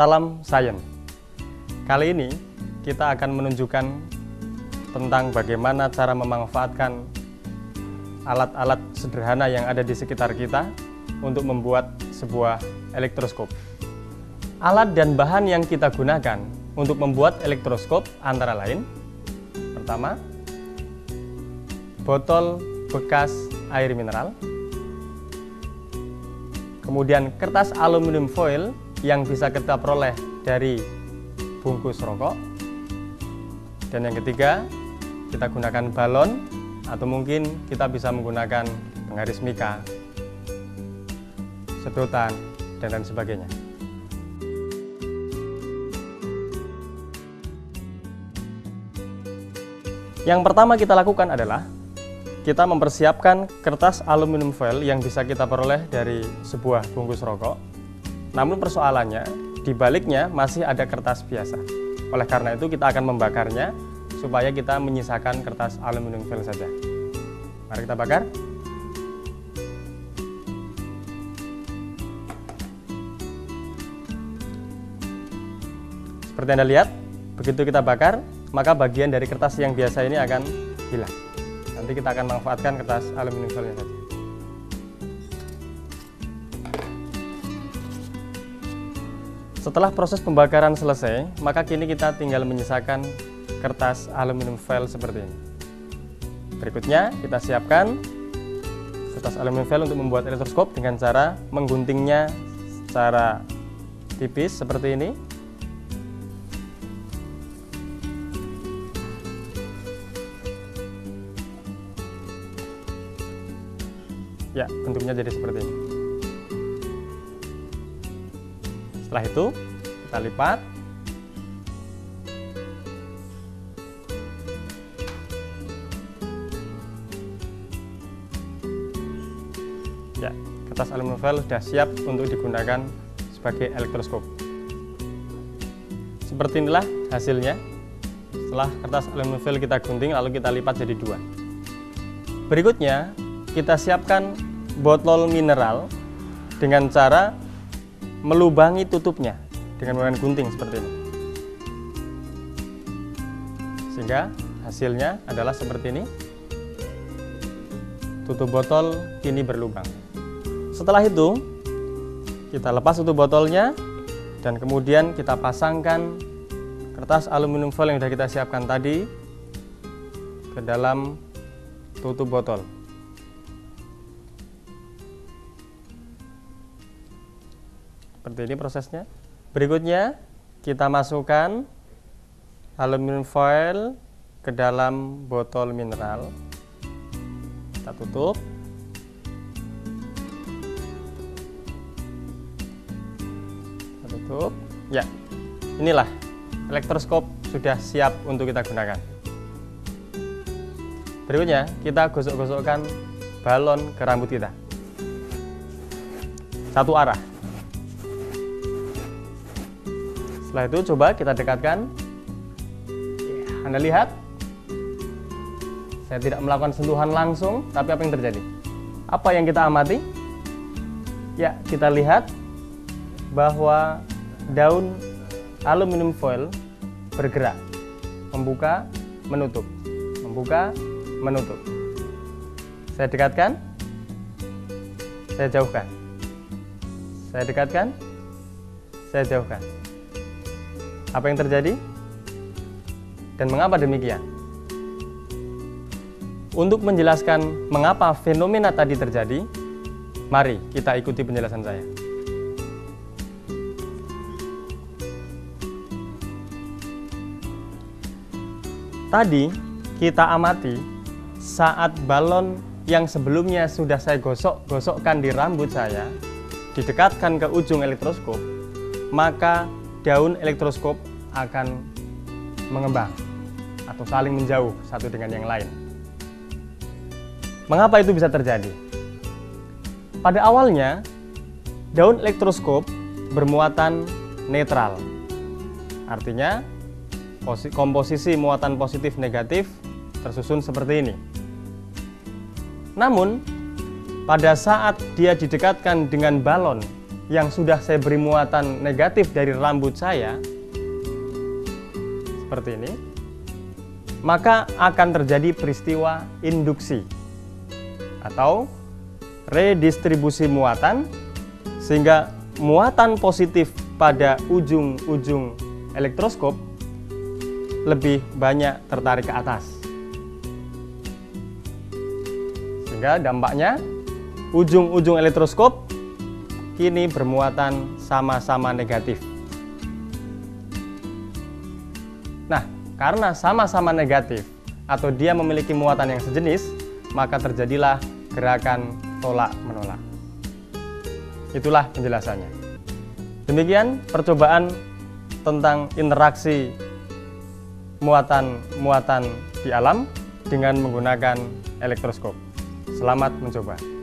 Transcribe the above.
Salam Sains. Kali ini kita akan menunjukkan tentang bagaimana cara memanfaatkan alat-alat sederhana yang ada di sekitar kita untuk membuat sebuah elektroskop. Alat dan bahan yang kita gunakan untuk membuat elektroskop antara lain Pertama, botol bekas air mineral Kemudian kertas aluminium foil yang bisa kita peroleh dari bungkus rokok Dan yang ketiga, kita gunakan balon atau mungkin kita bisa menggunakan penggaris mika, sedotan, dan lain sebagainya. Yang pertama kita lakukan adalah kita mempersiapkan kertas aluminium foil yang bisa kita peroleh dari sebuah bungkus rokok. Namun persoalannya, di baliknya masih ada kertas biasa. Oleh karena itu kita akan membakarnya supaya kita menyisakan kertas aluminium foil saja. Mari kita bakar. Seperti Anda lihat, begitu kita bakar, maka bagian dari kertas yang biasa ini akan hilang. Nanti kita akan manfaatkan kertas aluminium foilnya saja. Setelah proses pembakaran selesai, maka kini kita tinggal menyisakan kertas aluminium foil seperti ini. Berikutnya kita siapkan kertas aluminium foil untuk membuat elektroskop dengan cara mengguntingnya secara tipis seperti ini. Ya, bentuknya jadi seperti ini. Setelah itu, kita lipat Ya, kertas aluminium foil sudah siap untuk digunakan sebagai elektroskop. Seperti inilah hasilnya. Setelah kertas aluminium foil kita gunting lalu kita lipat jadi dua. Berikutnya, kita siapkan botol mineral dengan cara melubangi tutupnya dengan menggunakan gunting seperti ini. Sehingga hasilnya adalah seperti ini. Tutup botol kini berlubang. Setelah itu, kita lepas tutup botolnya dan kemudian kita pasangkan kertas aluminium foil yang sudah kita siapkan tadi ke dalam tutup botol. Seperti ini prosesnya. Berikutnya, kita masukkan aluminium foil ke dalam botol mineral. Kita tutup. Kita tutup. Ya, inilah elektroskop sudah siap untuk kita gunakan. Berikutnya, kita gosok-gosokkan balon ke rambut kita. Satu arah. Setelah itu coba kita dekatkan. Anda lihat, saya tidak melakukan sentuhan langsung, tapi apa yang terjadi? Apa yang kita amati? Ya, kita lihat bahwa daun aluminium foil bergerak, membuka, menutup, membuka, menutup. Saya dekatkan, saya jauhkan. Saya dekatkan, saya jauhkan. Apa yang terjadi? Dan mengapa demikian? Untuk menjelaskan mengapa fenomena tadi terjadi, mari kita ikuti penjelasan saya. Tadi kita amati saat balon yang sebelumnya sudah saya gosok-gosokkan di rambut saya didekatkan ke ujung elektroskop, maka daun elektroskop akan mengembang atau saling menjauh satu dengan yang lain. Mengapa itu bisa terjadi? Pada awalnya, daun elektroskop bermuatan netral. Artinya, komposisi muatan positif negatif tersusun seperti ini. Namun, pada saat dia didekatkan dengan balon yang sudah saya beri muatan negatif dari rambut saya seperti ini, maka akan terjadi peristiwa induksi atau redistribusi muatan sehingga muatan positif pada ujung-ujung elektroskop lebih banyak tertarik ke atas. Sehingga dampaknya ujung-ujung elektroskop kini bermuatan sama-sama negatif. Nah, karena sama-sama negatif atau dia memiliki muatan yang sejenis, maka terjadilah gerakan tolak-menolak. Itulah penjelasannya. Demikian percobaan tentang interaksi muatan-muatan di alam dengan menggunakan elektroskop. Selamat mencoba.